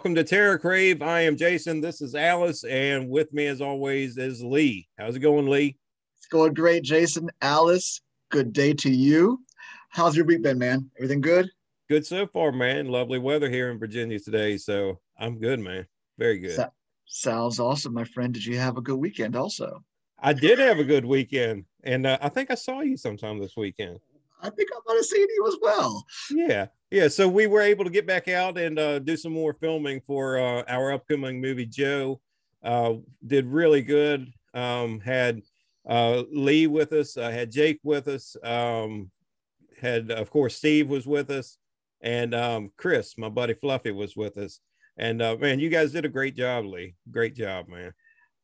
Welcome to TerrorCrave. I am Jason. This is Alice, and with me, as always, is Lee. How's it going, Lee? It's going great, Jason. Alice, good day to you. How's your week been, man? Everything good? Good so far, man. Lovely weather here in Virginia today, so I'm good, man. Very good. So- sounds awesome, my friend. Did you have a good weekend also? I did have a good weekend, and uh, I think I saw you sometime this weekend. I think I might have seen you as well. Yeah, yeah. So we were able to get back out and uh, do some more filming for uh, our upcoming movie. Joe uh, did really good. Um, had uh, Lee with us. I had Jake with us. Um, had of course Steve was with us, and um, Chris, my buddy Fluffy, was with us. And uh, man, you guys did a great job, Lee. Great job, man.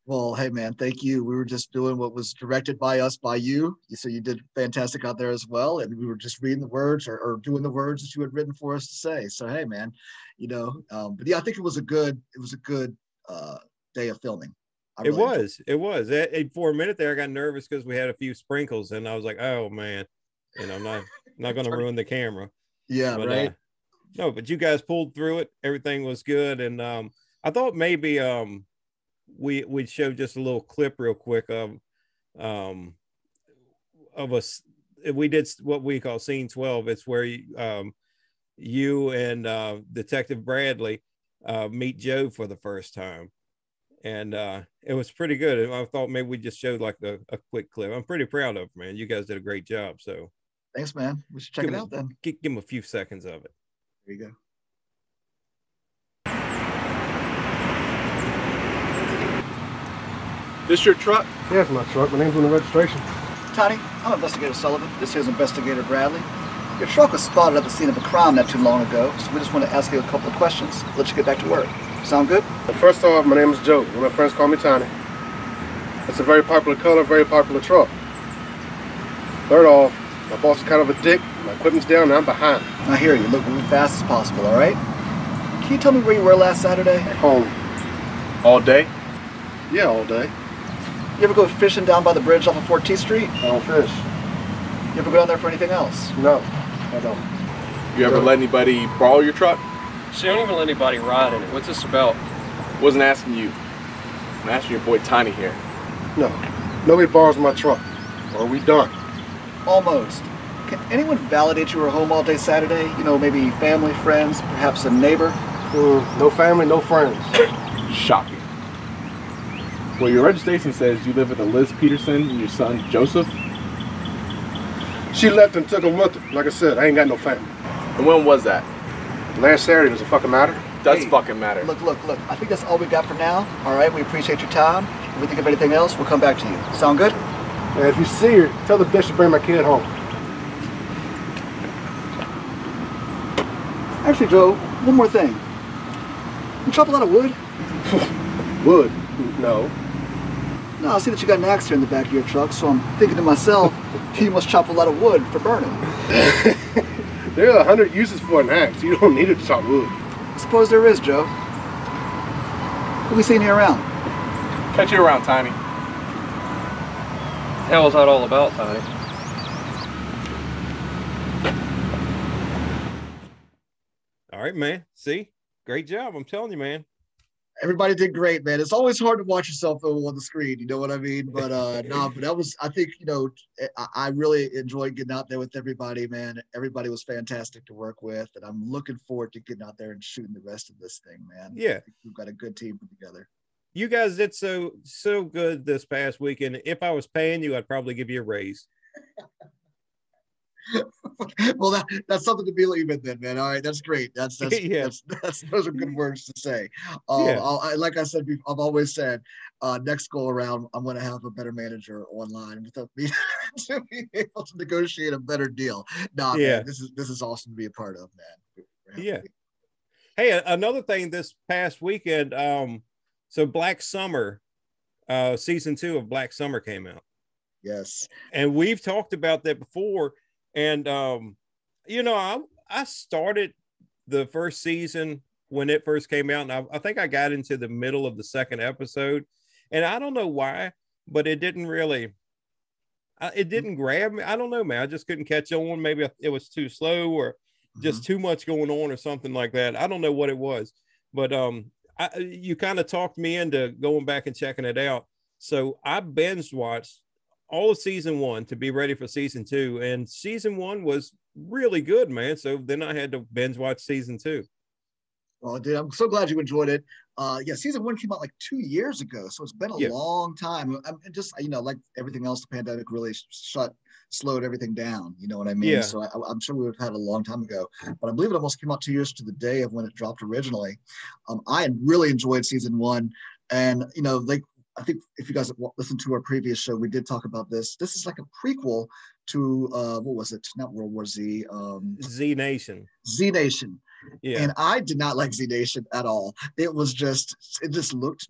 Well, hey man, thank you. We were just doing what was directed by us by you. So you did fantastic out there as well. And we were just reading the words or, or doing the words that you had written for us to say. So hey man, you know, um, but yeah, I think it was a good, it was a good uh, day of filming. Really it was, it was. It, it, for a minute there, I got nervous because we had a few sprinkles, and I was like, "Oh man, you know, I'm not not going to ruin the camera." Yeah, but, right. Uh, no, but you guys pulled through it. Everything was good, and um, I thought maybe um, we we show just a little clip real quick of um of us we did what we call scene 12 it's where you, um you and uh detective bradley uh meet joe for the first time. And uh it was pretty good. I thought maybe we just showed like a, a quick clip. I'm pretty proud of it man. You guys did a great job. So thanks man. We should check give it out then. Give, give them a few seconds of it. There you go This your truck? Yes, my truck. My name's on the registration. Tony, I'm Investigator Sullivan. This is Investigator Bradley. Your truck was spotted at the scene of a crime not too long ago, so we just want to ask you a couple of questions. Let you get back to work. Sound good? Well, first off, my name is Joe. My friends call me Tony. It's a very popular color, very popular truck. Third off, my boss is kind of a dick. My equipment's down and I'm behind. I hear you. Look move fast as possible, all right? Can you tell me where you were last Saturday? At home. All day? Yeah, all day. You ever go fishing down by the bridge off of 14th Street? I don't fish. You ever go down there for anything else? No, I don't. You ever let anybody borrow your truck? She don't even let anybody ride in it. What's this about? Wasn't asking you. I'm asking your boy Tiny here. No, nobody borrows my truck. Or are we done? Almost. Can anyone validate you were home all day Saturday? You know, maybe family, friends, perhaps a neighbor? Mm, no family, no friends. Shocking. Well, your registration says you live with a Liz Peterson and your son Joseph. She left and took him with her. Like I said, I ain't got no family. And when was that? Last Saturday. Does it fucking matter? Does hey, fucking matter. Look, look, look. I think that's all we got for now. All right, we appreciate your time. If we think of anything else, we'll come back to you. Sound good? And if you see her, tell the bitch to bring my kid home. Actually, Joe, one more thing. You chop a lot of wood? wood? No. No, I see that you got an axe here in the back of your truck, so I'm thinking to myself, he must chop a lot of wood for burning. there are a hundred uses for an axe. You don't need it to chop wood. I suppose there is, Joe. What we seen you around? Catch you around, Tiny. Hell is that all about, Tiny? All right, man. See? Great job. I'm telling you, man everybody did great, man. It's always hard to watch yourself on the screen, you know what I mean? But uh no, but that was I think, you know, I, I, really enjoyed getting out there with everybody, man. Everybody was fantastic to work with, and I'm looking forward to getting out there and shooting the rest of this thing, man. Yeah. We've got a good team put together. You guys did so so good this past weekend. If I was paying you, I'd probably give you a raise. well, that, that's something to believe in, then, man. All right, that's great. That's that's, yeah. that's, that's those are good words to say. Uh, yeah. I, like I said, I've always said, uh, next go around, I'm going to have a better manager online without me to be able to negotiate a better deal. Nah, yeah. Man, this is this is awesome to be a part of, man. Yeah. Hey, another thing this past weekend, um, so Black Summer, uh, season two of Black Summer came out. Yes. And we've talked about that before and um, you know, I I started the first season when it first came out, and I, I think I got into the middle of the second episode, and I don't know why, but it didn't really it didn't grab me. I don't know, man. I just couldn't catch on. Maybe it was too slow or just mm-hmm. too much going on or something like that. I don't know what it was, But um, I, you kind of talked me into going back and checking it out. So I binge watched all of season one to be ready for season two, and season one was really good, man. So then I had to binge watch season two. Well, dude, I'm so glad you enjoyed it. Uh, yeah, season one came out like two years ago, so it's been a yeah. long time. I'm just, you know, like everything else, the pandemic really shut, slowed everything down. You know what I mean? Yeah. So I, am sure we would have had a long time ago, but I believe it almost came out two years to the day of when it dropped originally. Um, I really enjoyed season one, and you know, like I think if you guys listened to our previous show, we did talk about this. This is like a prequel to uh, what was it? Not World War Z. Um, Z Nation. Z Nation. Yeah. And I did not like Z Nation at all. It was just, it just looked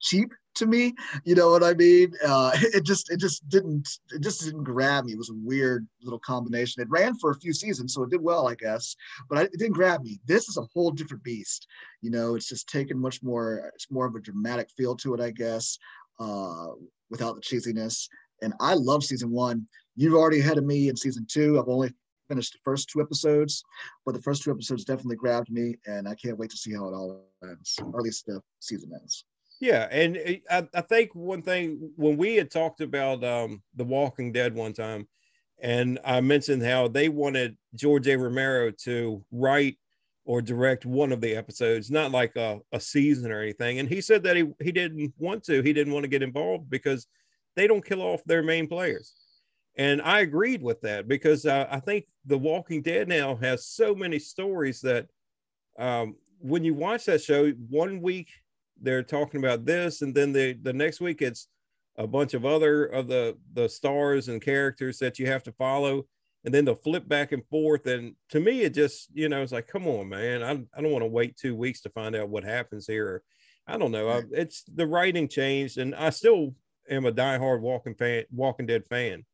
cheap to me. You know what I mean? Uh, it just, it just didn't, it just didn't grab me. It was a weird little combination. It ran for a few seasons, so it did well, I guess, but I, it didn't grab me. This is a whole different beast. You know, it's just taken much more, it's more of a dramatic feel to it, I guess, uh, without the cheesiness. And I love season one. You've already ahead of me in season two. I've only finished the first two episodes, but the first two episodes definitely grabbed me, and I can't wait to see how it all ends, or at least the season ends. Yeah, and I, I think one thing when we had talked about um, the Walking Dead one time, and I mentioned how they wanted George A. Romero to write or direct one of the episodes, not like a, a season or anything. And he said that he, he didn't want to, he didn't want to get involved because they don't kill off their main players. And I agreed with that because uh, I think The Walking Dead now has so many stories that um, when you watch that show, one week they're talking about this, and then the the next week it's a bunch of other of the the stars and characters that you have to follow, and then they'll flip back and forth. And to me, it just you know it's like, come on, man, I I don't want to wait two weeks to find out what happens here. I don't know. I, it's the writing changed, and I still am a diehard Walking fan, Walking Dead fan.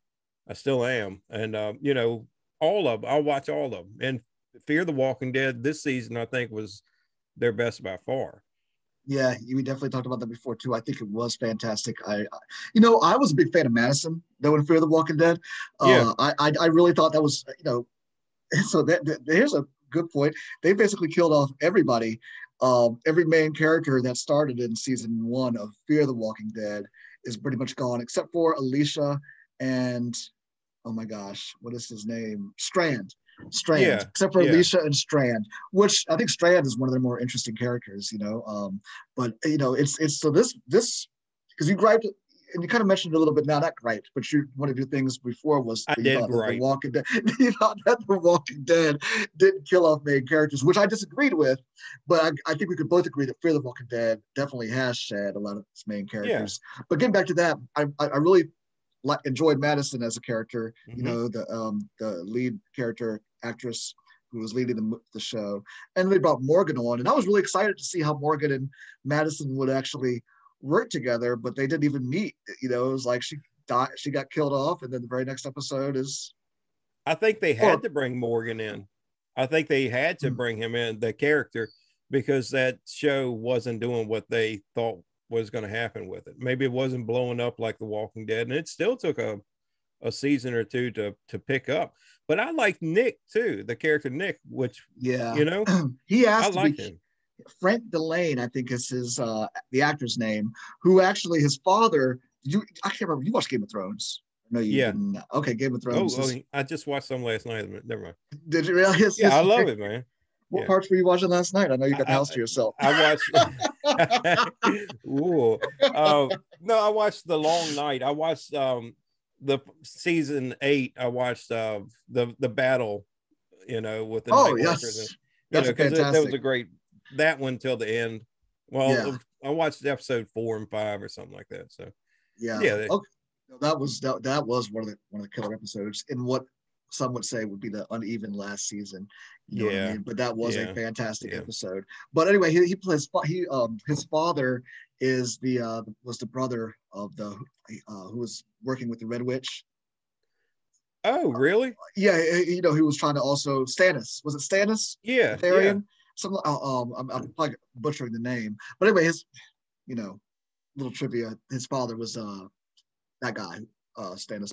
I still am, and uh, you know, all of them, I'll watch all of them. And Fear the Walking Dead this season, I think, was their best by far. Yeah, we definitely talked about that before too. I think it was fantastic. I, you know, I was a big fan of Madison, though in Fear of the Walking Dead. Uh, yeah. I, I, I really thought that was, you know, so that, that here's a good point. They basically killed off everybody, um, every main character that started in season one of Fear the Walking Dead is pretty much gone, except for Alicia and oh my gosh, what is his name? Strand. Strand, yeah, except for yeah. Alicia and Strand, which I think Strand is one of the more interesting characters, you know. Um, but you know, it's it's so this this because you griped and you kind of mentioned a little bit now, not griped, but you one of your things before was I did The Walking Dead. you thought that the Walking Dead didn't kill off main characters, which I disagreed with, but I, I, think we could both agree that Fear the Walking Dead definitely has shed a lot of its main characters. Yeah. But getting back to that, I I really like enjoyed Madison as a character. Mm-hmm. You know, the um the lead character actress who was leading the, the show, and they brought Morgan on, and I was really excited to see how Morgan and Madison would actually work together. But they didn't even meet. You know, it was like she died, she got killed off, and then the very next episode is. I think they had to bring Morgan in. I think they had to mm-hmm. bring him in, the character, because that show wasn't doing what they thought was going to happen with it. Maybe it wasn't blowing up like The Walking Dead, and it still took a a season or two to to pick up. But I like Nick too, the character Nick, which yeah, you know, he asked I like be, him. Frank Dillane, I think is his uh the actor's name, who actually his father. You, I can't remember. You watched Game of Thrones. No, you yeah. didn't. Okay, Game of Thrones. Oh, oh, I just watched some last night. Never mind. Did you really? yeah, I love it, man. What yeah. parts were you watching last night? I know you got the house to yourself. I watched. Ooh. Um, no, I watched the Long Night. I watched um, the season eight. I watched uh, the the battle. You know, with the oh yes, and, you know, because that was a great that one till the end. Well, yeah. I watched episode four and five or something like that. So yeah, yeah. They, okay. That was that, that was one of the one of the killer episodes. In what some would say would be the uneven last season. You know yeah. I mean? But that was yeah. a fantastic yeah. episode. But anyway, he, he plays he um his father is the uh was the brother of the uh who was working with the Red Witch. Oh, really? Uh, yeah, you know, he was trying to also Stannis. Was it Stannis? Yeah. Tharian? Yeah. Some uh, um I'm, I'm probably butchering the name. But anyway, his you know, little trivia, his father was uh that guy, uh Stannis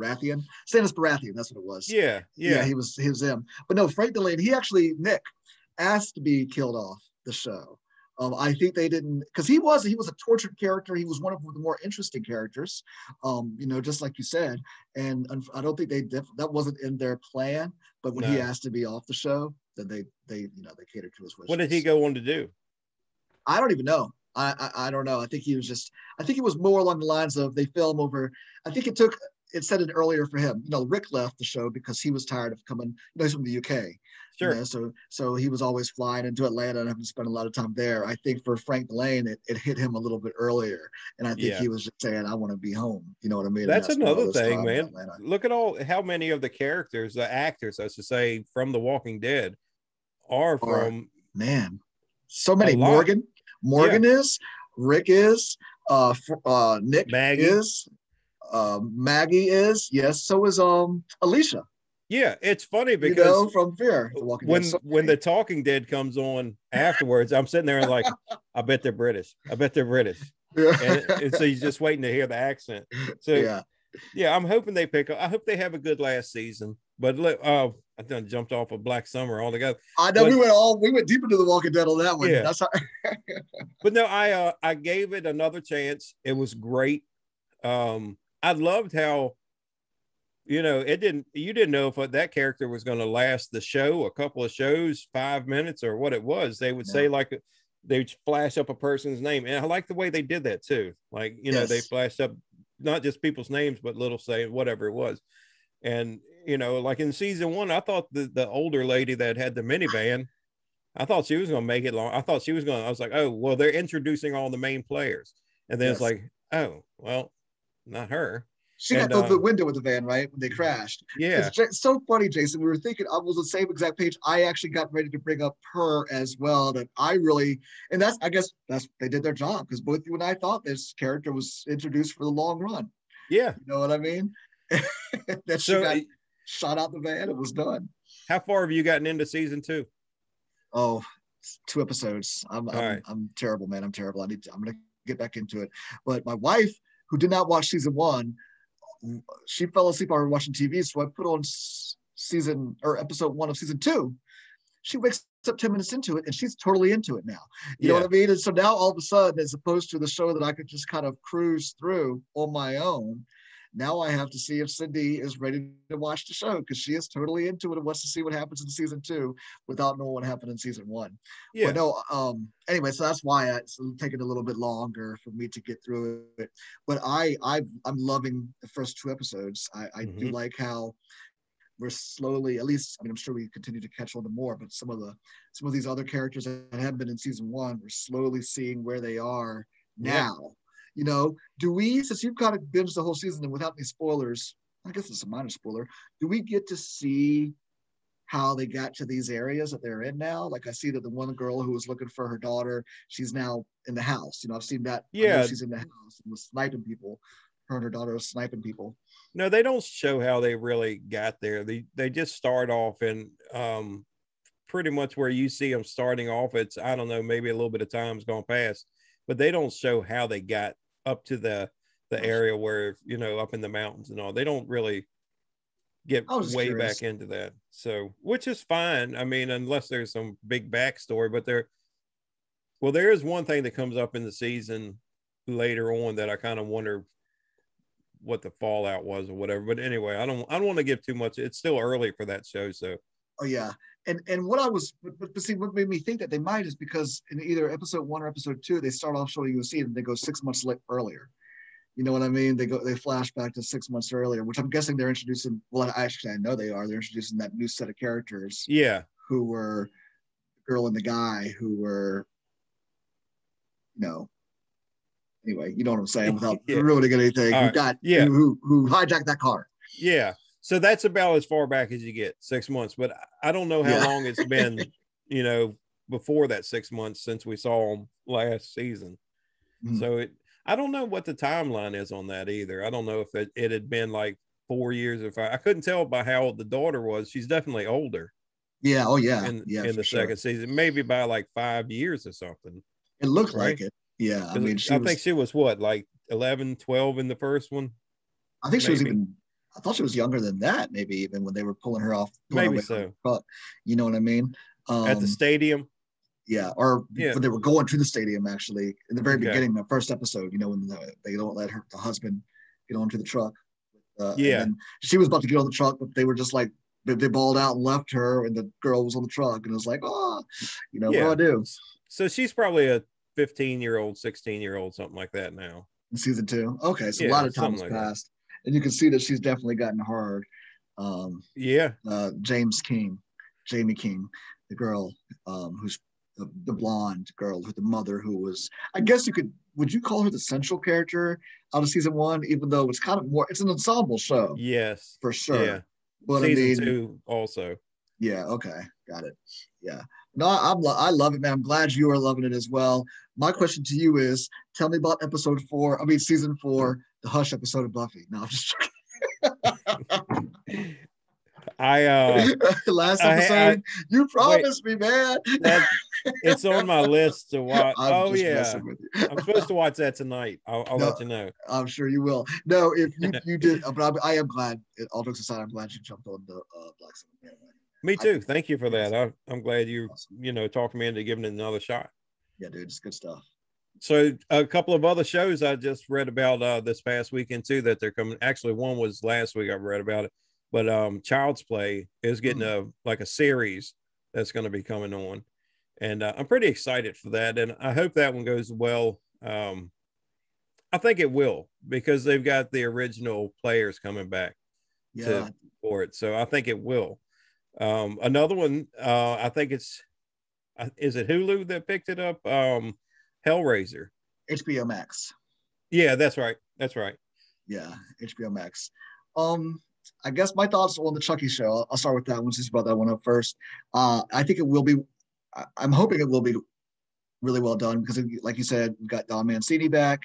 Baratheon. Stannis Baratheon, that's what it was. Yeah, yeah, yeah. He was he was him. But no, Frank Dillane, he actually Nick asked to be killed off. the show. Um, I think they didn't because he was he was a tortured character. He was one of the more interesting characters, um, you know, just like you said. And I don't think they def- that wasn't in their plan. But when no. he asked to be off the show, then they they you know they catered to his wishes. What did he go on to do? I don't even know. I, I, I don't know. I think he was just. I think it was more along the lines of they film over. I think it took. It said it earlier for him. You know, Rick left the show because he was tired of coming. You know, he's from the UK. Sure. You know, so so he was always flying into Atlanta and having to spend a lot of time there. I think for Frank Dillane, it, it hit him a little bit earlier, and I think yeah. he was just saying, "I want to be home." You know what I mean? That's, that's another thing, man. Look at all how many of the characters, the actors, I should say, from The Walking Dead, are from man. So many. Morgan, Morgan yeah. is, Rick is, uh, uh, Nick Maggie. is, uh, Maggie is. Yes, so is um Alicia. Yeah, it's funny because you know, from Fear, when so when the Talking Dead comes on afterwards, I'm sitting there and like, I bet they're British. I bet they're British. Yeah. And, and so you're just waiting to hear the accent. So yeah, yeah, I'm hoping they pick up. I hope they have a good last season. But uh, I done jumped off of Black Summer altogether. I know but, we went all we went deep into the Walking Dead on that one. Yeah. That's how... but no, I uh, I gave it another chance. It was great. Um, I loved how you know it didn't you didn't know if that character was going to last the show a couple of shows five minutes or what it was they would say like they'd flash up a person's name and i like the way they did that too like you know they flashed up not just people's names but little say whatever it was and you know, like in season one, I thought the, the older lady that had the minivan, I thought she was going to make it long. I thought she was going to, I was like, oh, well, they're introducing all the main players. And then yes. it's like, oh, well, not her. She and, got uh, the window with the van, right? When they crashed. Yeah. It's so funny, Jason. We were thinking I was the same exact page. I actually got ready to bring up her as well. That I really, and that's, I guess that's, they did their job because both you and I thought this character was introduced for the long run. Yeah. You know what I mean? that so, she got shot out the van. It was done. How far have you gotten into season two? Oh, two episodes. I'm I'm, right. I'm, terrible, man. I'm terrible. I need to, I'm gonna get back into it. But my wife, who did not watch season one, she fell asleep while we were watching TV. So I put on season or episode one of season two. She wakes up 10 minutes into it and she's totally into it now. You yeah. know what I mean? And so now all of a sudden, as opposed to the show that I could just kind of cruise through on my own, now I have to see if Cindy is ready to watch the show because she is totally into it and wants to see what happens in season two without knowing what happened in season one. Yeah. But no, um, anyway, so that's why it's taking a little bit longer for me to get through it. But I, I, I'm loving the first two episodes. I, I mm-hmm. do like how we're slowly, at least, I mean, I'm sure we continue to catch on to more, but some of the, some of these other characters that have been in season one, we're slowly seeing where they are now. You know, do we, since you've kind of binged the whole season and without any spoilers, I guess it's a minor spoiler, do we get to see how they got to these areas that they're in now? Like I see that the one girl who was looking for her daughter, she's now in the house. You know, I've seen that. Yeah. She's in the house and was sniping people. Her and her daughter was sniping people. No, they don't show how they really got there. They they just start off in um pretty much where you see them starting off. It's I don't know, maybe a little bit of time's gone past but they don't show how they got up to the the area where you know up in the mountains and all. They don't really get way curious. back into that. So, which is fine. I mean, unless there's some big backstory, but there, well, there is one thing that comes up in the season later on that I kind of wonder what the fallout was or whatever. But anyway, I don't, I don't want to give too much. It's still early for that show, so. Oh yeah, and and what I was, but, but see, what made me think that they might is because in either episode one or episode two, they start off showing you a scene and they go six months late earlier. You know what I mean? They go, they flash back to six months earlier, which I'm guessing they're introducing. Well, actually, I know they are. They're introducing that new set of characters. Yeah. Who were the girl and the guy who were, you know, anyway, you know what I'm saying without yeah. ruining anything. All who got yeah who, who hijacked that car. Yeah so that's about as far back as you get six months but i don't know how yeah. long it's been you know before that six months since we saw them last season mm. so it i don't know what the timeline is on that either i don't know if it, it had been like four years if I, I couldn't tell by how old the daughter was she's definitely older yeah oh yeah in, yeah, in the sure. second season maybe by like five years or something it looked right? like it yeah i mean i was, think she was what like 11 12 in the first one i think she was even I thought she was younger than that, maybe even when they were pulling her off. Maybe so. But you know what I mean? Um, At the um, stadium. Yeah, or yeah. when they were going to the stadium, actually, in the very okay. beginning, the first episode, you know, when the, they don't let her, the husband, get onto the truck. Uh, yeah. she was about to get on the truck, but they were just like, they, they balled out and left her, and the girl was on the truck, and it was like, oh, you know, yeah. what do I do? So she's probably a 15 year old, 16 year old, something like that now. In season two. Okay. So yeah, a lot of time has like passed. That. And you can see that she's definitely gotten hard. Um, yeah. Uh, James King, Jaime King, the girl um, who's the, the blonde girl, who the mother who was, I guess you could, would you call her the central character out of season one, even though it's kind of more, it's an ensemble show. Yes. For sure. Yeah. But season I mean, two also. Yeah. Okay. Got it. Yeah. No, I'm I love it, man. I'm glad you are loving it as well. My question to you is: Tell me about episode four. I mean, season four, the Hush episode of Buffy. No, I'm just I uh last episode. I, I, you promised wait, me, man. it's on my list to watch. I'm oh yeah, I'm supposed to watch that tonight. I'll, I'll no, let you know. I'm sure you will. No, if you, you did, but I, I am glad. All jokes aside, I'm glad you jumped on the uh, Black Sabbath. Me too. Thank you for that. I, am glad you awesome. you know talked me into giving it another shot. Yeah, dude, it's good stuff. So a couple of other shows I just read about uh, this past weekend too that they're coming. Actually, one was last week. I read about it, but um, Child's Play is getting mm-hmm. a like a series that's going to be coming on, and uh, I'm pretty excited for that. And I hope that one goes well. Um, I think it will because they've got the original players coming back yeah. to, for it, so I think it will. Um, another one, uh, I think it's uh, is it Hulu that picked it up? Um, Hellraiser. HBO Max. Yeah, that's right. That's right. Yeah, HBO Max. Um, I guess my thoughts on the Chucky show. I'll start with that one since you brought that one up first. Uh, I think it will be. I'm hoping it will be really well done because, like you said, we've got Don Mancini back.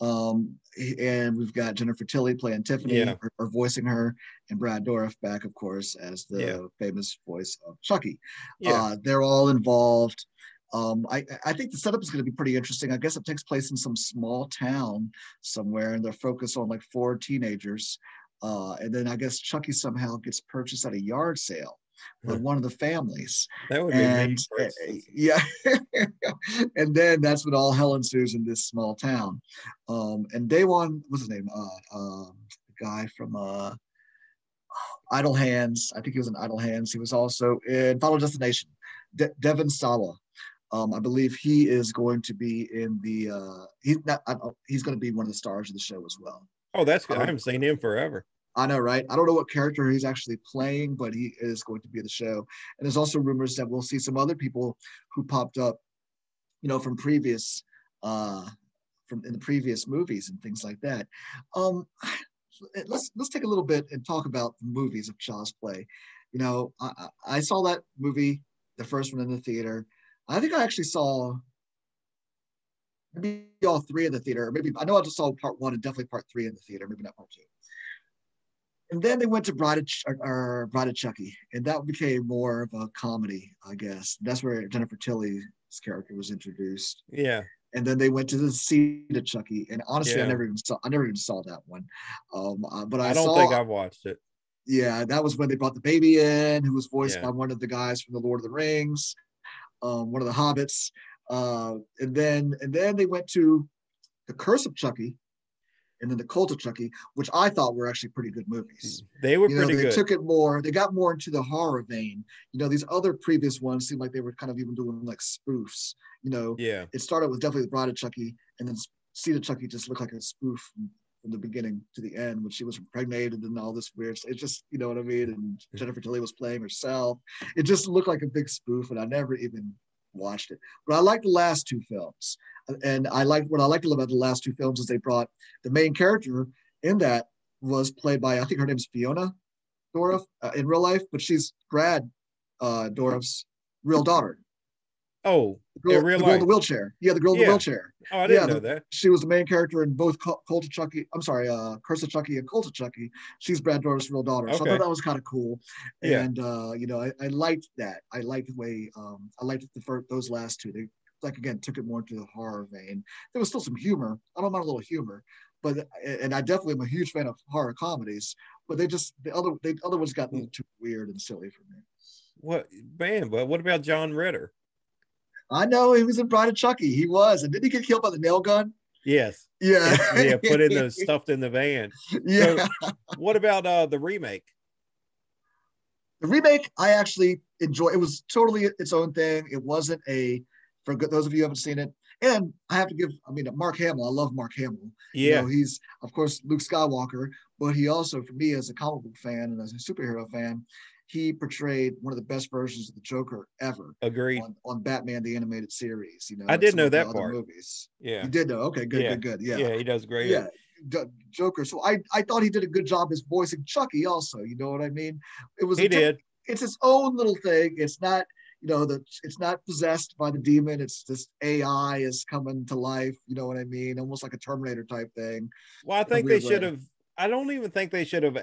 Um, and we've got Jennifer Tilly playing Tiffany yeah. or, or, voicing her, and Brad Dourif back, of course, as the yeah. famous voice of Chucky. Yeah. Uh, they're all involved. Um, I, I think the setup is going to be pretty interesting. I guess it takes place in some small town somewhere, and they're focused on like four teenagers. Uh, and then I guess Chucky somehow gets purchased at a yard sale with one of the families. That would be and, yeah. and then that's when all hell ensues in this small town. Um, and day one, what's his name? Uh, uh, the guy from uh, Idle Hands. I think he was in Idle Hands. He was also in Final Destination. De- Devon Sawa. Um, I believe he is going to be in the. Uh, he's not. he's going to be one of the stars of the show as well. Oh, that's good. I haven't seen him forever. I know, right? I don't know what character he's actually playing, but he is going to be in the show. And there's also rumors that we'll see some other people who popped up, you know, from previous, uh, from in the previous movies and things like that. Um, let's let's take a little bit and talk about the movies of Child's Play. You know, I, I saw that movie, the first one in the theater. I think I actually saw maybe all three in the theater. Maybe I know I just saw part one and definitely part three in the theater. Maybe not part two and then they went to Bride of, or, or Bride of Chucky, and that became more of a comedy, I guess. That's where Jennifer Tilly's character was introduced. Yeah. And then they went to the Seed of Chucky, and honestly, yeah. I never even saw. I never even saw that one. Um, uh, but I, I don't saw, think I've watched it. Yeah, that was when they brought the baby in, who was voiced yeah. by one of the guys from the Lord of the Rings, um, one of the Hobbits. Uh, and then and then they went to the Curse of Chucky, and then the Cult of Chucky, which I thought were actually pretty good movies. They were you pretty know, they good. took it more, they got more into the horror vein. You know, these other previous ones seemed like they were kind of even doing like spoofs. You know, yeah. It started with definitely the Bride of Chucky, and then Seed of Chucky just looked like a spoof from, the beginning to the end when she was impregnated and all this weird. It just, you know what I mean? And Jennifer Tilly was playing herself. It just looked like a big spoof, and I never even watched it. But I like the last two films and I like what I liked about the last two films is they brought the main character in that was played by I think her name is Fiona Dourif uh, in real life, but she's Brad uh, Dourif's real daughter. Oh, the girl, the girl in the wheelchair. Yeah, the girl in the wheelchair. Oh, I didn't yeah, know the, that. She was the main character in both Cult of Chucky. I'm sorry, uh, Curse of Chucky and Cult of Chucky. She's Brad Dourif's real daughter. Okay. So I thought that was kind of cool. And yeah. uh, you know, I, I, liked that. I liked the way um, I liked the first, those last two. They like again took it more into the horror vein. There was still some humor. I don't mind a little humor, but and I definitely am a huge fan of horror comedies. But they just the other the other ones got a little too weird and silly for me. What man? But what about John Ritter? I know he was in Bride of Chucky. He was, and did he get killed by the nail gun? Yes. Yeah. yeah. Put in the stuffed in the van. Yeah. So, what about uh the remake? The remake, I actually enjoy. It was totally its own thing. It wasn't a for those of you who haven't seen it. And I have to give, I mean, Mark Hamill. I love Mark Hamill. Yeah, you know, he's of course Luke Skywalker, but he also, for me, as a comic book fan and as a superhero fan, he portrayed one of the best versions of the Joker ever. Agreed. On, on Batman the animated series, you know. I did know that part. Movies. Yeah. You did know. Okay, good, yeah. good, good. Yeah. Yeah, he does great. Yeah. Joker. So I I thought he did a good job as voicing Chucky. Also, you know what I mean? It was he did. It's its own little thing. It's not you know the it's not possessed by the demon. It's this AI is coming to life. You know what I mean? Almost like a Terminator type thing. Well, I think they should have. I don't even think they should have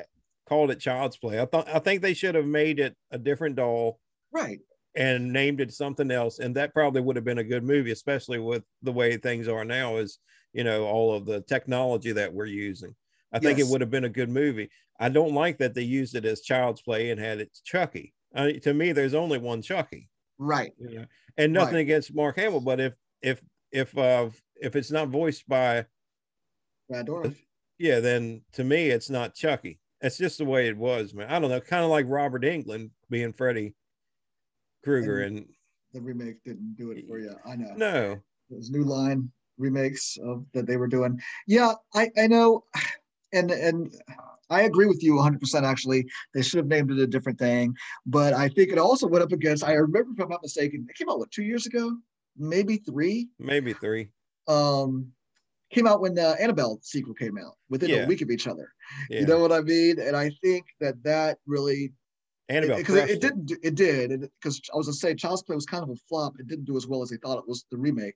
called it Child's Play. I thought I think they should have made it a different doll. Right. And named it something else, and that probably would have been a good movie, especially with the way things are now. Is you know all of the technology that we're using. I think yes. it would have been a good movie. I don't like that they used it as Child's Play and had it Chucky. Uh, to me, there's only one Chucky. Right. You know? And nothing right. against Mark Hamill, but if if if uh if it's not voiced by Brad Dourif, yeah, then to me it's not Chucky. It's just the way it was, man. I don't know, kind of like Robert Englund being Freddy Krueger, and, and, the remake didn't do it for you. I know. No, those new line remakes of that they were doing. Yeah, I I know, and and I agree with you 100%. Actually, they should have named it a different thing. But I think it also went up against, I remember if I'm not mistaken, it came out, what, two years ago? Maybe three? Maybe three. Um, came out when the Annabelle sequel came out within yeah. a week of each other. Yeah. You know what I mean? And I think that that really Annabelle because it, it, it, didn't it did because I was gonna say Child's Play was kind of a flop. It didn't do as well as they thought it was. The remake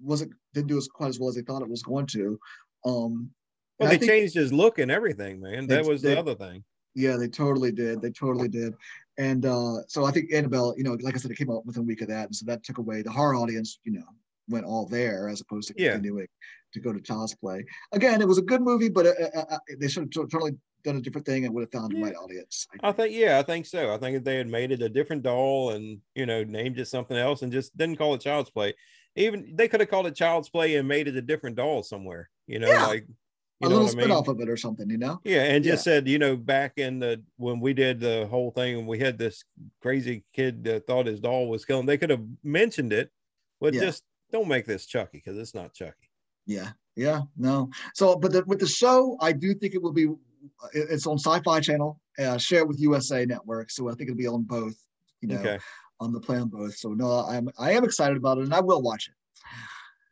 wasn't didn't do as quite as well as they thought it was going to. Um, well, they changed his look and everything, man. That was they, the other thing. Yeah, they totally did. They totally did. And uh, so I think Annabelle, you know, like I said, it came out within a week of that, and so that took away the horror audience. You know, went all there as opposed to continuing yeah. To go to Child's Play. Again, it was a good movie, but uh, uh, uh they should have totally done a different thing and would have found the right audience. I think. I think, yeah, I think so. I think if they had made it a different doll and you know named it something else and just didn't call it Child's Play, even they could have called it Child's Play and made it a different doll somewhere. You know, yeah. like you a little spin mean? off of it or something, you know? Yeah, and just yeah. said, you know, back in the when we did the whole thing and we had this crazy kid that thought his doll was killing, they could have mentioned it, but yeah. just don't make this Chucky because it's not Chucky. Yeah, yeah, no. So, but the, with the show, I do think it will be. It's on Sci-Fi Channel, uh, share with USA Network, so I think it'll be on both. You know, okay. on the play on both. So no, I'm I am excited about it, and I will watch it.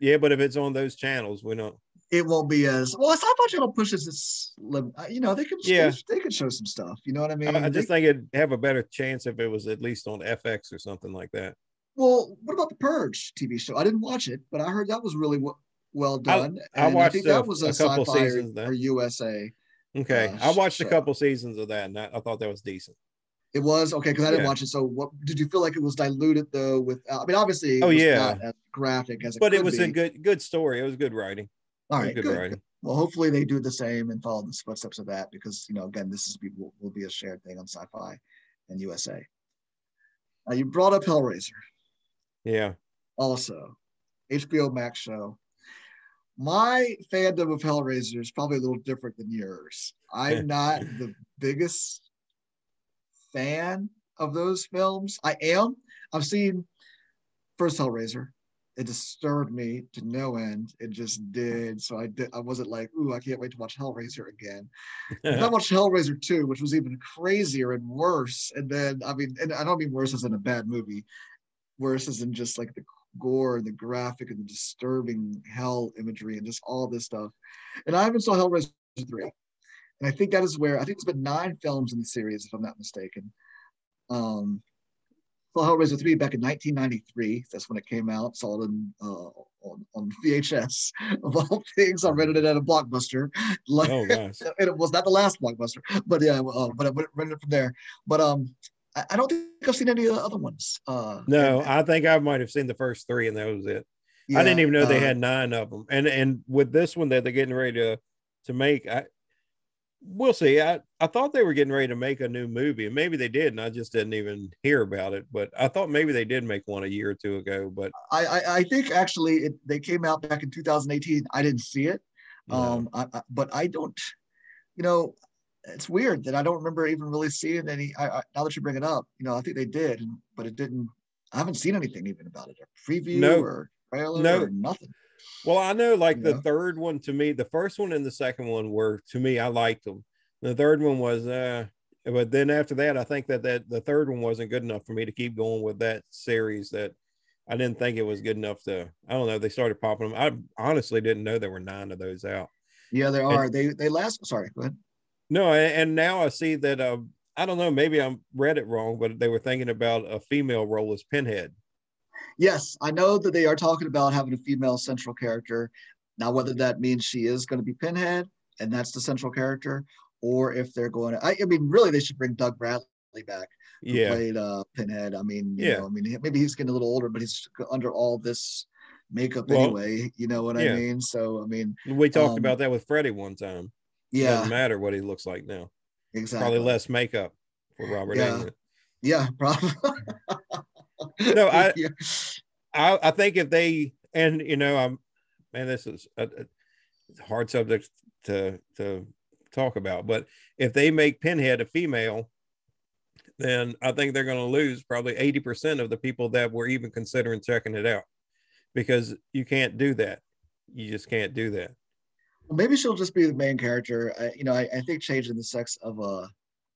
Yeah, but if it's on those channels, we don't it won't be as well. Sci-Fi Channel pushes this. Uh, you know, they could yeah they, they, could show some stuff. You know what I mean? I, I just they, think it'd have a better chance if it was at least on FX or something like that. Well, what about the Purge TV show? I didn't watch it, but I heard that was really well done. I, I watched I think a, that was a, a couple seasons for USA. Okay, uh, I watched show. a couple seasons of that, and I, I thought that was decent. It was okay because I didn't yeah. watch it. So, what did you feel like it was diluted though? With I mean, obviously, oh yeah, as graphic as it but it was be. a good good story. It was good writing. All right, good, good, writing. Well, hopefully they do the same and follow the footsteps of that because you know again this is will, will be a shared thing on Sci-Fi and USA. Now you brought up Hellraiser. Yeah. Also, HBO Max show. My fandom of Hellraiser is probably a little different than yours. I'm not the biggest fan of those films. I am. I've seen first Hellraiser it disturbed me to no end. It just did. So I did. I wasn't like, ooh, I can't wait to watch Hellraiser again. I watched Hellraiser 2, which was even crazier and worse. And then, I mean, and I don't mean worse as in a bad movie, worse as in just like the gore and the graphic and the disturbing hell imagery and just all this stuff. And I haven't saw Hellraiser 3. And I think that is where I think there's been nine films in the series, if I'm not mistaken. Um, saw Hellraiser 3 back in 1993. That's when it came out. Saw it in, uh, on, on VHS. Of all things, I rented it at a Blockbuster. Like, oh, gosh. and it was not the last Blockbuster, but yeah, uh, but I rented it from there. But um, I, don't think I've seen any of the other ones. Uh, no, and, I think I might have seen the first three, and that was it. Yeah, I didn't even know they uh, had nine of them. And and with this one that they're getting ready to to make, I we'll see. I, I thought they were getting ready to make a new movie, and maybe they did, and I just didn't even hear about it. But I thought maybe they did make one a year or two ago. But I I, I think actually it, they came out back in 2018. I didn't see it, no. um, I, I, but I don't, you know, it's weird that I don't remember even really seeing any. I, now that you bring it up, you know, I think they did, but it didn't. I haven't seen anything even about it, a preview no. or trailer no. or nothing. Well, I know like the third one to me, the first one and the second one were to me, I liked them. The third one was uh but then after that, I think that that the third one wasn't good enough for me to keep going with that series that I didn't think it was good enough to I don't know, they started popping them. I honestly didn't know there were nine of those out. Yeah, there are. And, they they last sorry, go ahead. No, and now I see that uh I don't know, maybe I read it wrong, but they were thinking about a female role as Pinhead yes, I know that they are talking about having a female central character. Now, whether that means she is going to be Pinhead and that's the central character, or if they're going to, I, I mean, really, they should bring Doug Bradley back, who yeah. played uh, Pinhead. I mean, yeah, know, I mean, maybe he's getting a little older, but he's under all this makeup well, anyway. You know what yeah. I mean? So, I mean, we talked um, about that with Freddy one time. Yeah, it doesn't matter what he looks like now. Exactly, probably less makeup for Robert yeah. Yeah, probably. no, I, yeah. I, I think if they and you know, I'm man, this is a, a hard subject to to talk about, but if they make Pinhead a female, then I think they're going to lose probably 80% of the people that were even considering checking it out because you can't do that. You just can't do that. Well, maybe she'll just be the main character. I, you know, I, I think changing the sex of a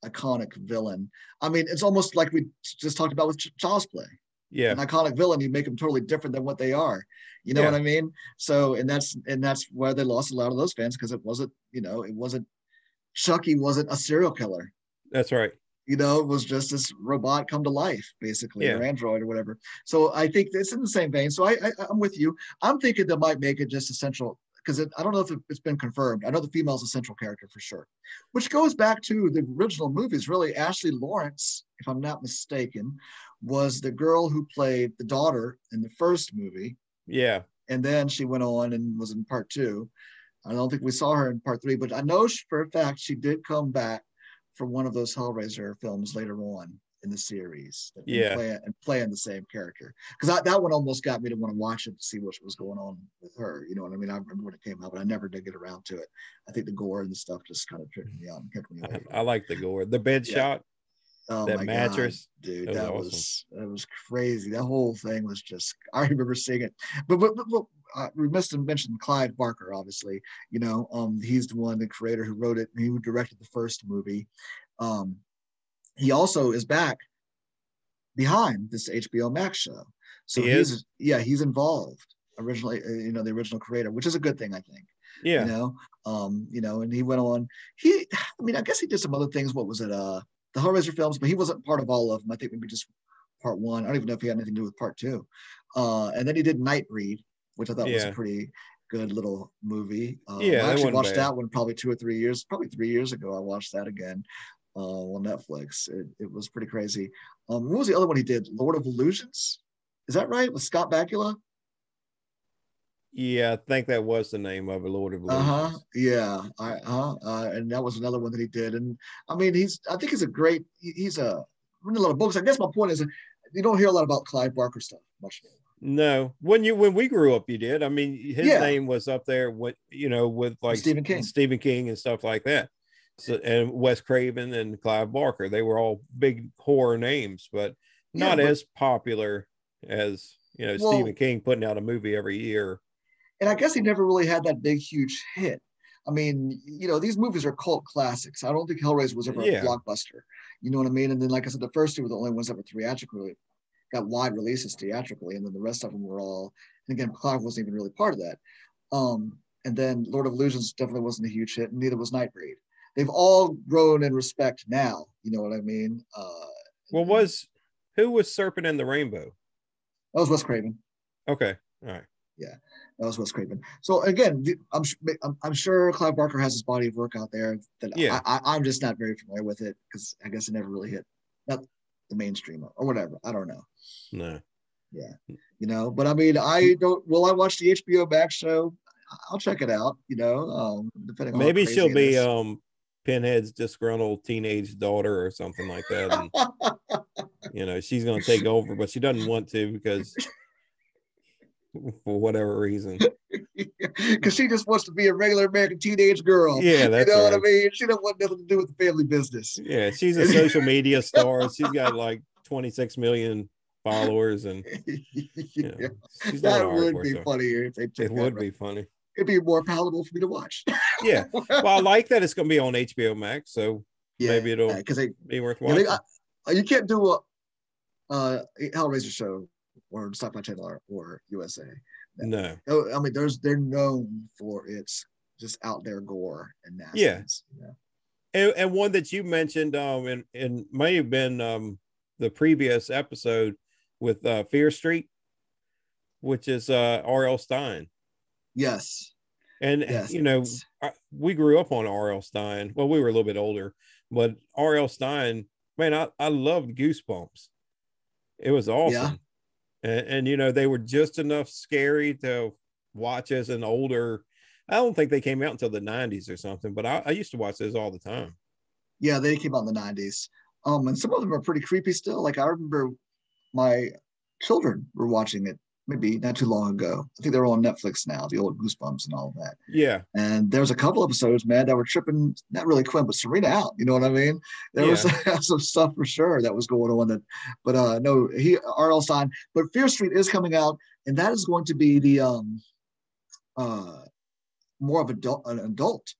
iconic villain. I mean, it's almost like we just talked about with Child's Play. Yeah, an iconic villain, you make them totally different than what they are. You know yeah. what I mean? So, and that's and that's why they lost a lot of those fans because it wasn't, you know, it wasn't Chucky wasn't a serial killer. That's right. You know, it was just this robot come to life, basically, yeah. or android or whatever. So I think it's in the same vein. So I, I I'm with you. I'm thinking they might make it just essential because I don't know if it's been confirmed. I know the female is a central character for sure, which goes back to the original movies. Really, Ashley Lawrence, if I'm not mistaken, was the girl who played the daughter in the first movie. Yeah. And then she went on and was in part two. I don't think we saw her in part three, but I know for a fact she did come back from one of those Hellraiser films later on in the series. Yeah, play, and playing the same character because that one almost got me to want to watch it to see what was going on with her. You know what I mean? I remember when it came out, but I never did get around to it. I think the gore and the stuff just kind of tripped me out and kept me away. I, like the gore. The bed yeah. shot. Oh that mattress, God, dude, that, that was, was that was crazy. That whole thing was just. I remember seeing it, but but, but, but uh, we must have mentioned Clive Barker. Obviously, you know, um, he's the one, the creator who wrote it, and he directed the first movie. Um, he also is back behind this HBO Max show. So he he's is? yeah, he's involved originally, uh, you know, the original creator, which is a good thing, I think. Yeah. You know, um, you know, and he went on. He, I mean, I guess he did some other things. What was it? Uh, the Hellraiser films, but he wasn't part of all of them. I think maybe just part one. I don't even know if he had anything to do with part two. Uh, and then he did Nightbreed, which I thought yeah. was a pretty good little movie. Uh, yeah, I actually watched bad. that one probably two or three years, probably three years ago. I watched that again uh, on Netflix. It, it was pretty crazy. Um, what was the other one he did? Lord of Illusions. Is that right? With Scott Bakula? Yeah, I think that was the name of it, Lord of Illusions. Uh huh. Yeah. I uh, uh, and that was another one that he did. And I mean, he's I think he's a great. He's a written a lot of books. I guess my point is, you don't hear a lot about Clive Barker stuff much. No, when you when we grew up, you did. I mean, his yeah. name was up there with you know with like Stephen King, Stephen King, and stuff like that and Wes Craven and Clive Barker. They were all big horror names, but not yeah, but, as popular as you know well, Stephen King putting out a movie every year. And I guess he never really had that big, huge hit. I mean, you know, these movies are cult classics. I don't think Hellraiser was ever yeah. a blockbuster. You know what I mean? And then, like I said, the first two were the only ones that were theatrically got wide releases theatrically, and then the rest of them were all. And again, Clive wasn't even really part of that. Um, and then Lord of Illusions definitely wasn't a huge hit, and neither was Nightbreed they've all grown in respect now. You know what I mean? Uh, well, was who was Serpent in the Rainbow? That was Wes Craven. Okay, all right. Yeah, that was Wes Craven. So again, I'm I'm, I'm sure Clive Barker has his body of work out there that yeah. I, I, am just not very familiar with it because I guess it never really hit not the mainstream or whatever. I don't know. No. Yeah, you know, but I mean, I don't. Will I watch the HBO Max show? I'll check it out. You know, um, depending maybe she'll be um Pinhead's disgruntled teenage daughter or something like that. And, you know, she's going to take over, but she doesn't want to because for whatever reason. Because she just wants to be a regular American teenage girl. Yeah, that's you know right. what I mean. She don't want nothing to do with the family business. Yeah, she's a social media star. She's got like 26 million followers, and you know, she's that doing all right would be funny if they took It would be funny. It'd be more palatable for me to watch. Yeah. Well, I like that it's going to be on HBO Max, so yeah, maybe it'll because they, be worth yeah, watching. they uh, you can't do a uh Hellraiser show or Sci-Fi Channel or, or USA. no. Oh, I mean, there's they're known for its just out there gore and nastiness. Yeah. You know? and, and one that you mentioned um and, and may have been um the previous episode with uh fear street which is uh rl stine Yes. And Yes. you know yes. I, we grew up on rl stine well we were a little bit older but rl stine man i, I loved goosebumps it was awesome and, and you know they were just enough scary to watch as an older i don't think they came out until the 90s or something but i, I used to watch those all the time Yeah, they came out in the '90s. Um, and some of them are pretty creepy still. Like I remember my children were watching it maybe not too long ago. I think they're all on Netflix now, the old Goosebumps and all of that. yeah And there was a couple episodes, man, that were tripping not really Quinn, but Serena out. You know what I mean? There was some stuff for sure that was going on. That, but uh, no, he R.L. Stine. But Fear Street is coming out, and that is going to be the um, uh, more of adult, an adult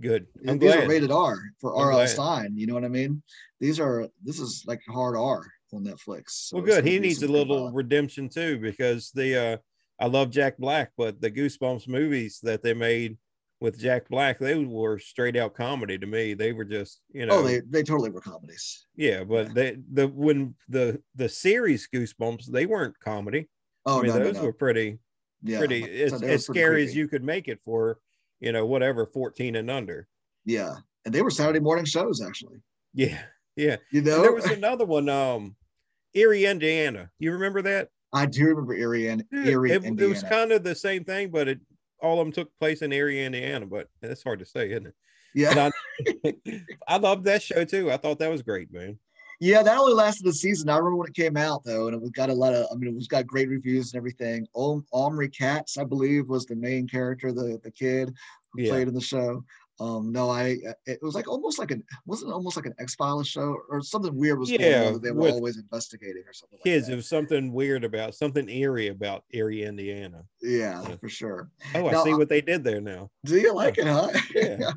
good i'm these glad are rated R for R.L. Stine. You know what I mean? These are this is like hard R on Netflix. So well good he needs a little redemption too because the uh i love jack black but the goosebumps movies that they made with jack black they were straight out comedy to me they were just you know Oh, they they totally were comedies. yeah but yeah. they the when the the series goosebumps they weren't comedy Oh i mean no, no, those no. were pretty yeah, pretty as, so they were as pretty scary as you could make it for you know whatever 14 and under Yeah, and they were Saturday morning shows actually. yeah yeah You And know, there was another one um eerie indiana you remember that I do remember Eerie and Eerie, it, it was kind of the same thing, but it all of them took place in Eerie, Indiana. But it's hard to say, isn't it? yeah, I, I loved that show too. I thought that was great, man. yeah. That only lasted a season. I remember when it came out though, and it was got a lot of. I mean, it was got great reviews and everything. Om- Omri Katz, I believe, was the main character, the the kid who Yeah. played in the show. Um, no, I it was like almost like an wasn't almost like an X Files show or something weird was going on that they were always investigating or something. Kids, like it was something weird about something eerie about Eerie, Indiana. yeah, yeah. for sure. Oh, I Now, see what they did there now. Do you like it, huh? Yeah.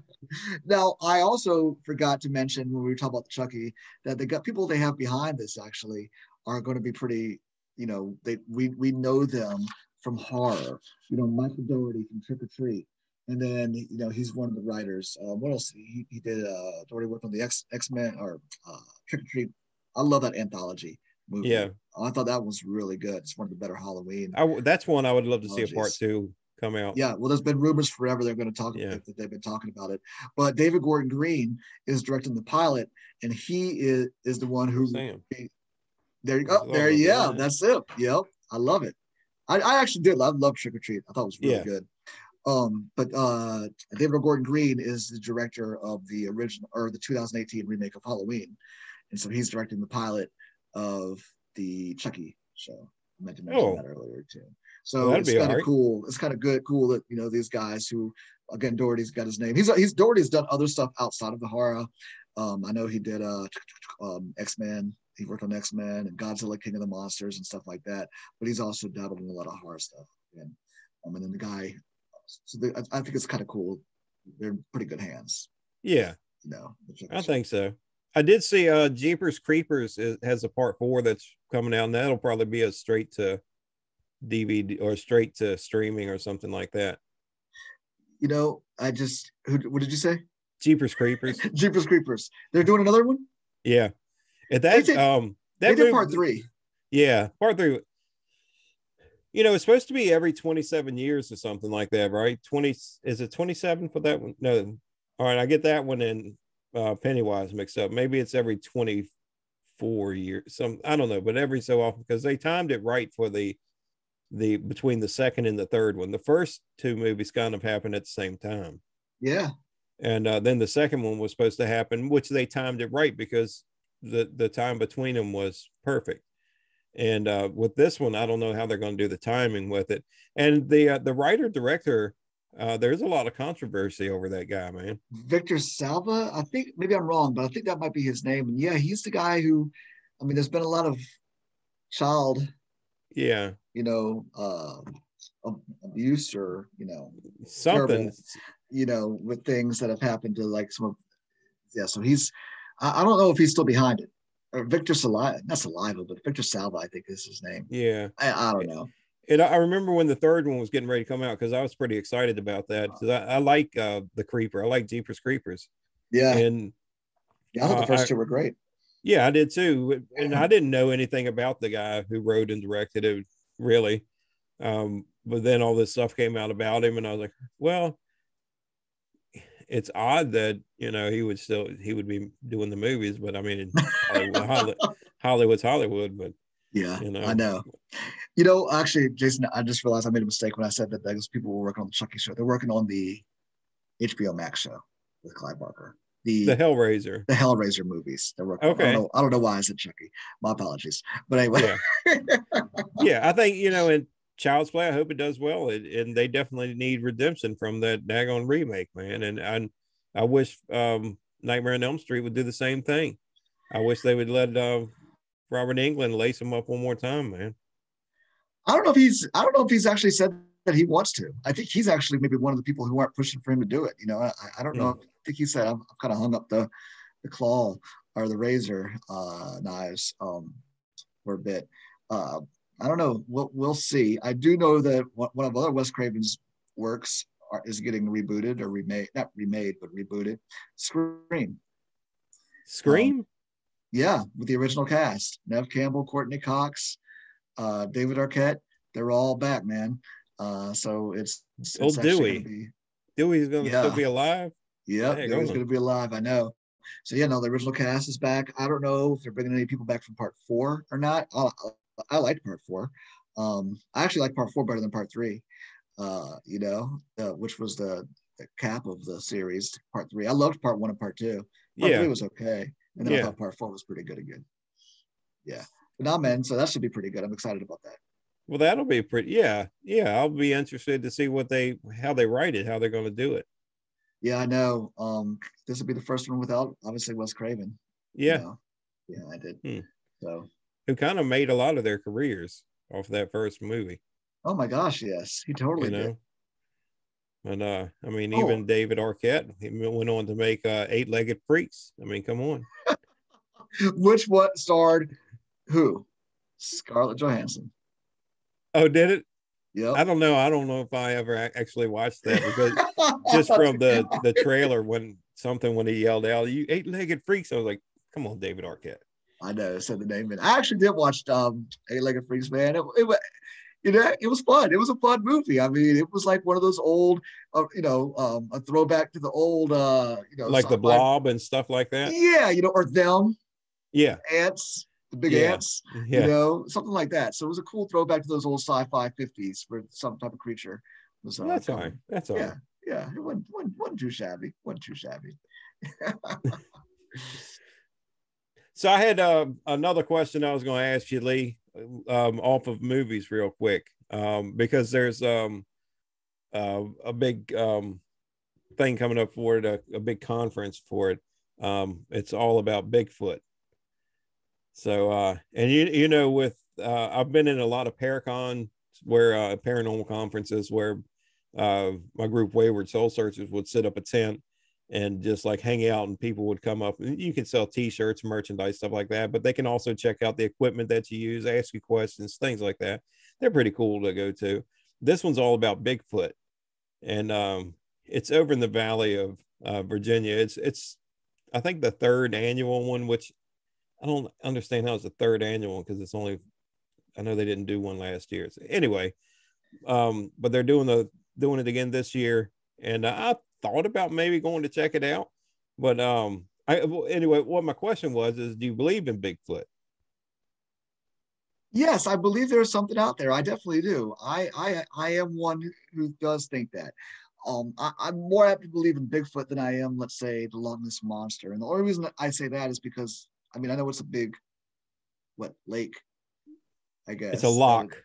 now, I also forgot to mention when we were talking about Chucky that the people they have behind this actually are going to be pretty. You know, they we we know them from horror. You know, Michael Dougherty from Trick or Treat, and then you know he's one of the writers. Uh, what else? He, he did. Uh, Dougherty worked on the X X Men or uh, Trick or Treat. I love that anthology movie. Yeah. I thought that was really good. It's one of the better Halloween. I w that's one I would love to see a part two come out. Yeah, well, there's been rumors forever they're going to talk Yeah. about that they've been talking about it. But David Gordon Green is directing the pilot, and he is is the one who. Sam. There you go. Love There, it, yeah, yeah. that's it. Yep, I love it. I, I actually did. I love Trick or Treat. I thought it was really Yeah. good. Um, but uh, David Gordon Green is the director of the original or the 2018 remake of Halloween, and so he's directing the pilot of the Chucky show. I meant to mention Oh. that earlier too. Well, So that'd it's kind of cool. It's kind of good, cool that you know these guys who, again, Dougherty's got his name. He's he's Dougherty's done other stuff outside of the horror. Um, I know he did uh um, X Men. He worked on X Men and Godzilla, King of the Monsters, and stuff like that. But he's also dabbled in a lot of horror stuff. And um, and then the guy, so I, I think it's kind of cool. They're pretty good hands, Yeah, you know. the Trick or I think so. I did see uh Jeepers Creepers is, has a part four that's coming out, and that'll probably be a straight to DVD or straight to streaming or something like that. You know, I just who? What did you say? Jeepers Creepers. Jeepers Creepers. They're doing another one. Yeah. And that did- um They that did movie- part three. Yeah, part three. You know, it's supposed to be every 27 years or something like that, right? 20 is it 27 for that one? No. All right, I get that one in uh Pennywise mixed up. Maybe it's every 24 years. Some I don't know, but every so often because they timed it right for the the between the second and the third one. The first two movies kind of happened at the same time. Yeah. and uh, then the second one was supposed to happen, which they timed it right because the the time between them was perfect. And uh, with this one, I don't know how they're going to do the timing with it. And the uh, the writer director, uh, there's a lot of controversy over that guy, man. Victor Salva, I think maybe I'm wrong, but I think that might be his name. And yeah, he's the guy who, I mean, there's been a lot of child, yeah, you know, uh, abuse or you know something, terrible, you know, with things that have happened to like some of, yeah. So he's, I, I don't know if he's still behind it Victor Saliva, not Saliva, but Victor Salva, I think is his name. Yeah. I, I don't know. And I remember when the third one was getting ready to come out because I was pretty excited about that because I, I, like uh, the Creeper. I like Jeepers Creepers. Yeah. And yeah, I thought the first uh, two were great. Yeah, I did too. And I didn't know anything about the guy who wrote and directed it really. Um, but then all this stuff came out about him, and I was like, well, it's odd that you know he would still he would be doing the movies, but I mean Hollywood, Hollywood's Hollywood, but yeah, you know. I know. You know, actually, Jason, I just realized I made a mistake when I said that those people were working on the Chucky show. They're working on the HBO Max show with Clive Barker. The, the Hellraiser. The Hellraiser movies. They're working. Okay. I don't, know, I don't know why I said Chucky. My apologies. But anyway. Yeah. yeah, I think you know, in Child's Play, I hope it does well. It, and they definitely need redemption from that daggone remake, man. And I, I wish um, Nightmare on Elm Street would do the same thing. I wish they would let uh, Robert Englund lace him up one more time, man. I don't know if he's. I don't know if he's actually said that he wants to. I think he's actually maybe one of the people who aren't pushing for him to do it. You know, I, I don't know. Hmm. I think he said I'm, I'm kind of hung up the the claw or the razor uh, knives um, for a bit. Uh, I don't know. We'll, we'll see. I do know that one of other Wes Craven's works are, is getting rebooted or remade, not remade, but rebooted. Scream. Scream? Um, yeah, with the original cast Neve Campbell, Courteney Cox, uh, David Arquette. They're all back, man. Uh, so it's, it's old Dewey. Be, Dewey's going to yeah. still be alive. Yeah, Dewey's going to be alive. I know. So yeah, no, the original cast is back. I don't know if they're bringing any people back from part four or not. I'll, I'll, I liked part four. Um, I actually like part four better than part three. Uh, you know, uh, which was the, the, cap of the series. Part three. I loved part one and part two. Part yeah. three was okay, and then yeah. I thought part four was pretty good again. Yeah, but now, man, so that should be pretty good. I'm excited about that. Well, that'll be pretty. Yeah, yeah. I'll be interested to see what they how they write it, how they're going to do it. Yeah, I know. Um, this will be the first one without obviously Wes Craven. Yeah, you know? yeah, I did. Hmm. So who kind of made a lot of their careers off that first movie. Oh my gosh, yes, he totally you know? did. And uh, I mean, oh. even David Arquette he went on to make uh, Eight Legged Freaks. I mean, come on. Which what starred who? Scarlett Johansson. Oh, did it? Yeah. I don't know. I don't know if I ever actually watched that because just from the the trailer when something when he yelled out, "You eight legged freaks," I was like, "Come on, David Arquette." I know, said the name. And I actually did watch um, Eight Legged Freaks, man. It, it, you know, it was fun. It was a fun movie. I mean, it was like one of those old, uh, you know, um, a throwback to the old, uh, you know, like the blob and stuff like that. Yeah, you know, or them. Yeah. Ants, the big yeah. ants. Yeah. You know, something like that. So it was a cool throwback to those old sci-fi fifties for some type of creature was. Uh, that's all right. That's all yeah. Right. Yeah, it wasn't, wasn't, wasn't too shabby. wasn't too shabby. So I had uh, another question I was going to ask you, Lee, um, off of movies, real quick, um, because there's um, uh, a big um, thing coming up for it, a, a big conference for it. Um, it's all about Bigfoot. So, uh, and you you know, with uh, I've been in a lot of Paracon where uh, paranormal conferences where uh, my group Wayward Soul Searchers would set up a tent and just like hang out and people would come up and you can sell t-shirts merchandise stuff like that but they can also check out the equipment that you use ask you questions things like that. They're pretty cool to go to. This one's all about bigfoot and um, it's over in the valley of uh, virginia. It's it's i think the third annual one which i don't understand how it's the third annual because it's only i know they didn't do one last year. So anyway um, but they're doing the doing it again this year and I thought about maybe going to check it out. But um, I anyway, what my question was is, do you believe in Bigfoot? Yes, I believe there's something out there. I definitely do. I I I am one who does think that. um, I, am more apt to believe in Bigfoot than I am, let's say, the Loch Ness monster. And the only reason I say that is because I mean I know it's a big, what lake, I guess it's a lock.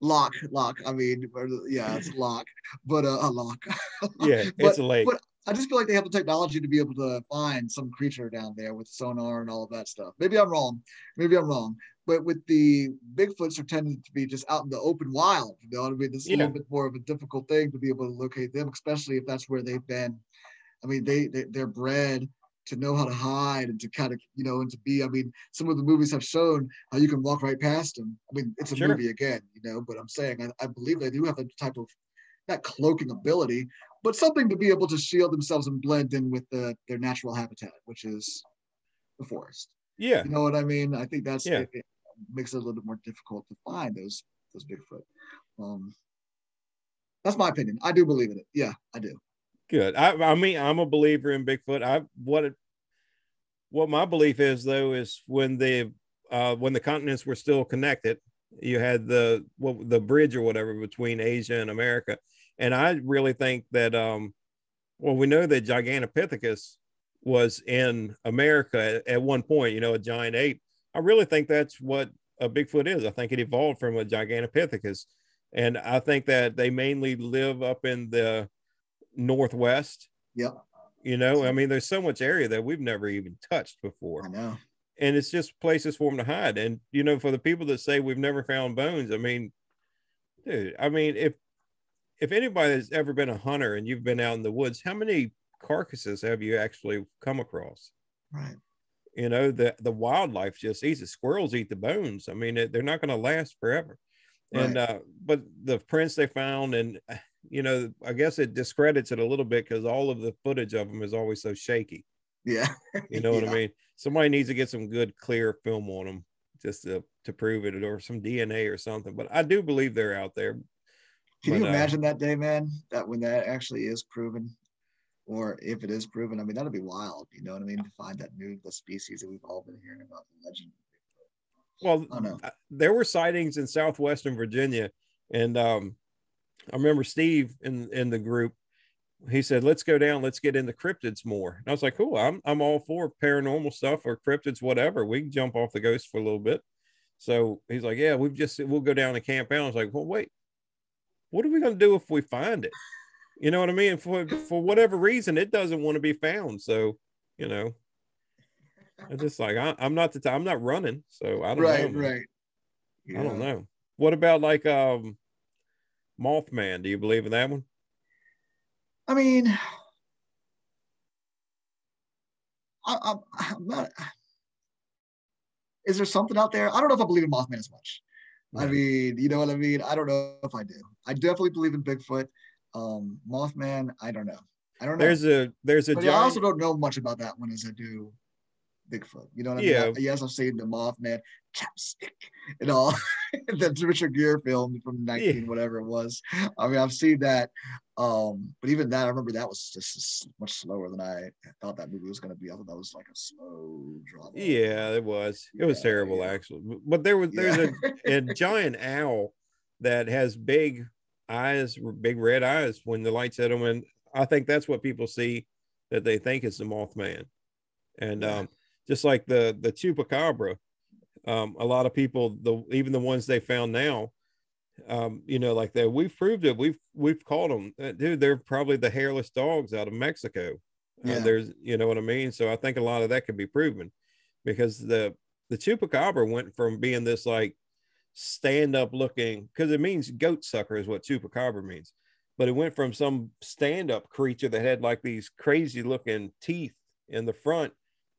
Lock, lock. I mean, yeah, it's lock, but uh, a lock. yeah, but, it's a lake. But I just feel like they have the technology to be able to find some creature down there with sonar and all of that stuff. Maybe I'm wrong. Maybe I'm wrong. But with the Bigfoots are tending to be just out in the open wild. You know I mean? This is yeah. a little bit more of a difficult thing to be able to locate them, especially if that's where they've been. I mean, they, they they're bred to know how to hide and to kind of you know and to be. I mean, some of the movies have shown how you can walk right past them. I mean, it's a sure. movie again, you know. But I'm saying I, I believe they do have a type of that cloaking ability, but something to be able to shield themselves and blend in with the, their natural habitat, which is the forest. Yeah. You know what I mean? I think that's yeah. it, it makes it a little bit more difficult to find those those Bigfoot. Um, that's my opinion. I do believe in it. Yeah, I do. Good. I, I mean, I'm a believer in Bigfoot. I what it, what my belief is though is when the uh, when the continents were still connected, you had the well, the bridge or whatever between Asia and America, and I really think that, um, well, we know that Gigantopithecus was in America at, at one point, you know, a giant ape. I really think that's what a Bigfoot is. I think it evolved from a Gigantopithecus. And I think that they mainly live up in the Northwest. Yep. You know, I mean, there's so much area that we've never even touched before. I know. And it's just places for them to hide. And, you know, for the people that say we've never found bones, I mean, dude, I mean, if if anybody has ever been a hunter and you've been out in the woods, how many carcasses have you actually come across? Right. You know, the the wildlife just eats it. Squirrels eat the bones. I mean, they're not going to last forever. Right. And uh, but the prints they found, and you know, I guess it discredits it a little bit because all of the footage of them is always so shaky. Yeah. you know yeah. what I mean? Somebody needs to get some good clear film on them just to to prove it, or some DNA or something. But I do believe they're out there. Can but, you uh, imagine uh, that day, man? That when that actually is proven, or if it is proven, I mean, that'd be wild. You know what I mean? To find that new the species that we've all been hearing about, the legend. Well, uh, there were sightings in southwestern Virginia, and um, I remember Steve in in the group. He said, "Let's go down. Let's get into cryptids more." And I was like, "Cool. I'm I'm all for paranormal stuff or cryptids, whatever. We can jump off the ghost for a little bit." So he's like, "Yeah, we've just we'll go down and camp out." I was like, "Well, wait, what are we going to do if we find it? You know what I mean? For for whatever reason, it doesn't want to be found. So, you know, I'm just like I, am not the I'm not running. So I don't right, know. Right, right. Yeah. I don't know. What about like um Mothman? Do you believe in that one? I mean, I, am not. Is there something out there? I don't know if I believe in Mothman as much. I mean, you know what I mean? I don't know if I do. I definitely believe in Bigfoot. Um, Mothman, I don't know. I don't know. There's a there's a. Giant... I also don't know much about that one as I do Bigfoot. You know what I mean? Yeah. yes, I've seen the Mothman chapstick and all. the Richard Gere film from 19, yeah. whatever it was. I mean, I've seen that. Um, but even that, I remember that was just much slower than I thought that movie was going to be. I thought that was like a slow drama. Yeah, it was. It was terrible, yeah. actually. But there was there's a, a giant owl that has big eyes, big red eyes when the lights hit them, and I think that's what people see that they think is the Mothman. And um, just like the the chupacabra, um, a lot of people, the even the ones they found now, um, you know, like that, we've proved it. We've we've caught them, uh, dude. They're probably the hairless dogs out of Mexico. Uh, yeah. Uh, there's, you know what I mean. So I think a lot of that could be proven, because the the chupacabra went from being this like stand up looking, because it means goat sucker is what chupacabra means, but it went from some stand up creature that had like these crazy looking teeth in the front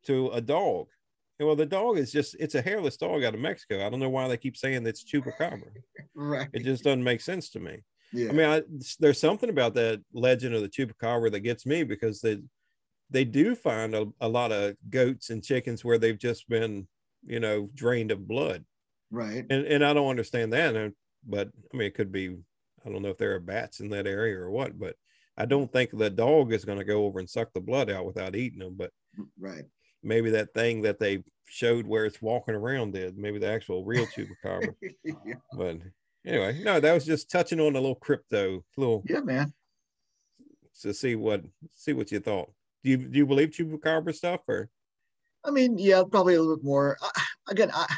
to a dog well, the dog is just, it's a hairless dog out of Mexico. I don't know why they keep saying it's chupacabra. right. It just doesn't make sense to me. Yeah. I mean, I, there's something about that legend of the chupacabra that gets me because they, they do find a, a lot of goats and chickens where they've just been, you know, drained of blood. Right. And, and I don't understand that. But I mean, it could be, I don't know if there are bats in that area or what, but I don't think the dog is going to go over and suck the blood out without eating them. But right maybe that thing that they showed where it's walking around did, maybe the actual real chupacabra. yeah. But anyway, no, that was just touching on a little crypto, little yeah, man, to see what see what you thought. Do you do you believe chupacabra stuff or? I mean, yeah, probably a little bit more. Again, I,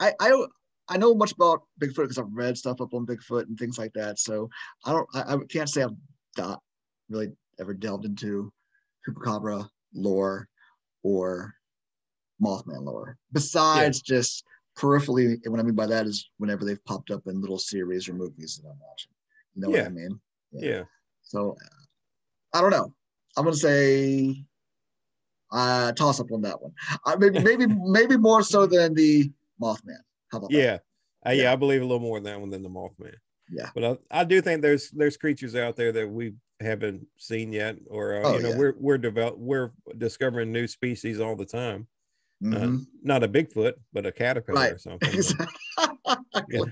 I, I, don't. I know much about Bigfoot because I've read stuff up on Bigfoot and things like that. So I don't, I, I can't say I've not really ever delved into chupacabra lore or Mothman lore. Besides yeah. just peripherally, what I mean by that is whenever they've popped up in little series or movies that I'm watching. You know yeah. what I mean? Yeah. yeah. So I don't know. I'm gonna say uh, toss up on that one. Uh, maybe maybe maybe more so than the Mothman. How about yeah. that? Uh, yeah, I believe a little more in that one than the Mothman. Yeah, but I, I do think there's there's creatures out there that we haven't seen yet, or uh, oh, you know yeah. we're we're develop we're discovering new species all the time. Mm-hmm. Uh, not a Bigfoot, but a caterpillar right. or something. yeah.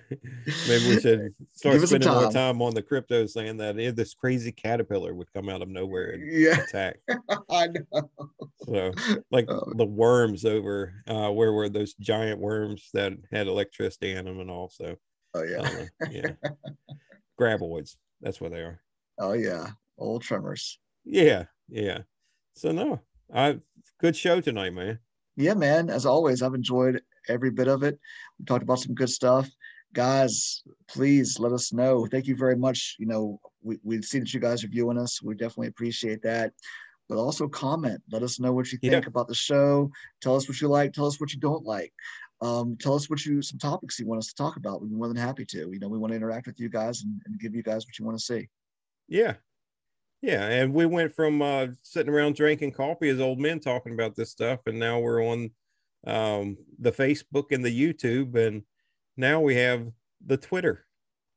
Maybe we should start spending more time on the crypto saying that if this crazy caterpillar would come out of nowhere and yeah. attack. I know. So, like oh. the worms over, uh, where were those giant worms that had electricity in them and all? So, oh, yeah. yeah. Graboids. That's what they are. Oh, yeah. Old tremors. Yeah. Yeah. So, no, I good show tonight, man yeah, man, as always, I've enjoyed every bit of it. We talked about some good stuff. Guys, please let us know. Thank you very much. You know, we, we see that you guys are viewing us. We definitely appreciate that. But also comment. Let us know what you think yeah. about the show. Tell us what you like. Tell us what you don't like. Um, tell us what you some topics you want us to talk about. We'd be more than happy to. You know, we want to interact with you guys and, and give you guys what you want to see. Yeah, yeah, and we went from uh, sitting around drinking coffee as old men talking about this stuff, and now we're on um, the Facebook and the YouTube, and now we have the Twitter.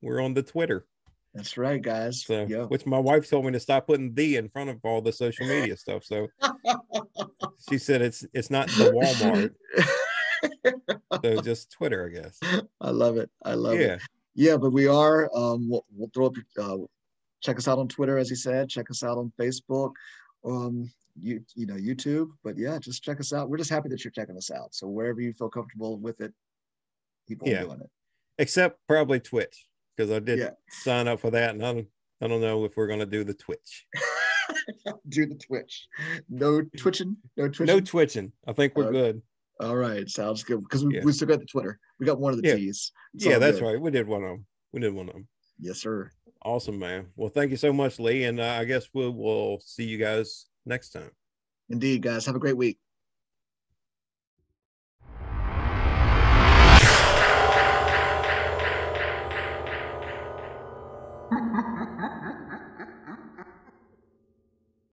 We're on the Twitter. That's right, guys. So, yep. which my wife told me to stop putting the in front of all the social media stuff. So she said it's it's not the Walmart. so just Twitter, I guess. I love it. I love yeah. it. Yeah, but we are. Um, we'll, we'll throw up uh, check us out on Twitter, as he said. Check us out on Facebook, um, you you know YouTube. But yeah, just check us out. We're just happy that you're checking us out. So wherever you feel comfortable with it, people yeah. doing it. Except probably Twitch because I did yeah. sign up for that, and I don't I don't know if we're gonna do the Twitch. do the Twitch. No twitching. No twitching. No twitching. I think we're good. All right, sounds good. Because we, yeah. we still got the Twitter. We got one of the yeah. T's. It's yeah, that's good. right. We did one of them. We did one of them. Yes, sir. Awesome, man. Well, thank you so much, Lee. And uh, I guess we'll, we'll see you guys next time. Indeed, guys. Have a great week.